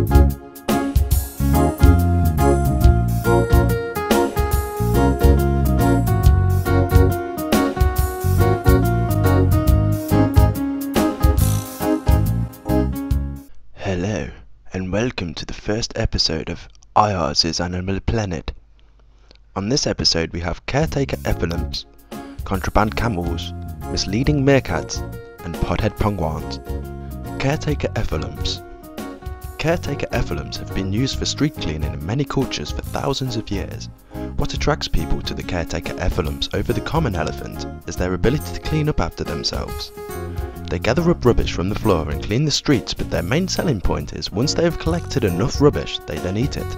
Hello, and welcome to the first episode of IR's Animal Planet. On this episode, we have caretaker epherlumps, contraband camels, misleading meerkats, and pothead penguins. Caretaker epherlumps. Caretaker epherlumps have been used for street cleaning in many cultures for thousands of years. What attracts people to the caretaker epherlumps over the common elephant is their ability to clean up after themselves. They gather up rubbish from the floor and clean the streets, but their main selling point is once they have collected enough rubbish, they then eat it.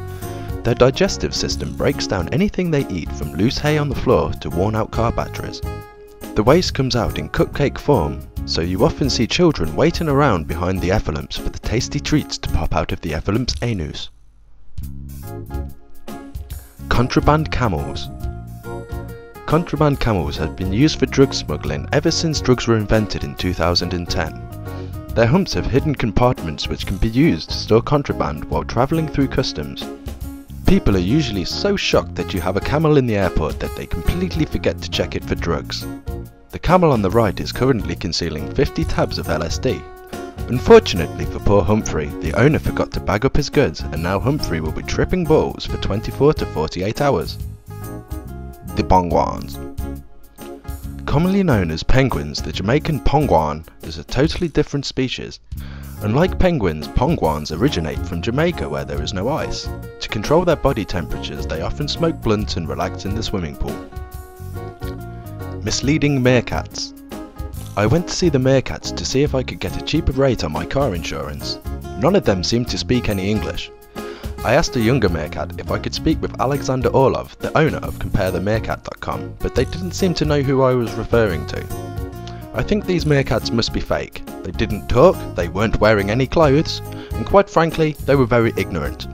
Their digestive system breaks down anything they eat from loose hay on the floor to worn out car batteries. The waste comes out in cupcake form, so you often see children waiting around behind the epherlumps for the tasty treats to pop out of the epherlumps anus. Contraband camels. Contraband camels have been used for drug smuggling ever since drugs were invented in 2010. Their humps have hidden compartments which can be used to store contraband while travelling through customs. People are usually so shocked that you have a camel in the airport that they completely forget to check it for drugs. The camel on the right is currently concealing 50 tabs of LSD. Unfortunately for poor Humphrey, the owner forgot to bag up his goods and now Humphrey will be tripping balls for 24 to 48 hours the penguins. Commonly known as penguins, the Jamaican penguin is a totally different species. Unlike penguins, penguins originate from Jamaica where there is no ice. To control their body temperatures, they often smoke blunts and relax in the swimming pool. Misleading meerkats. I went to see the meerkats to see if I could get a cheaper rate on my car insurance. None of them seemed to speak any English. I asked a younger meerkat if I could speak with Alexander Orlov, the owner of CompareTheMeerkat.com, but they didn't seem to know who I was referring to. I think these meerkats must be fake. They didn't talk, they weren't wearing any clothes, and quite frankly, they were very ignorant.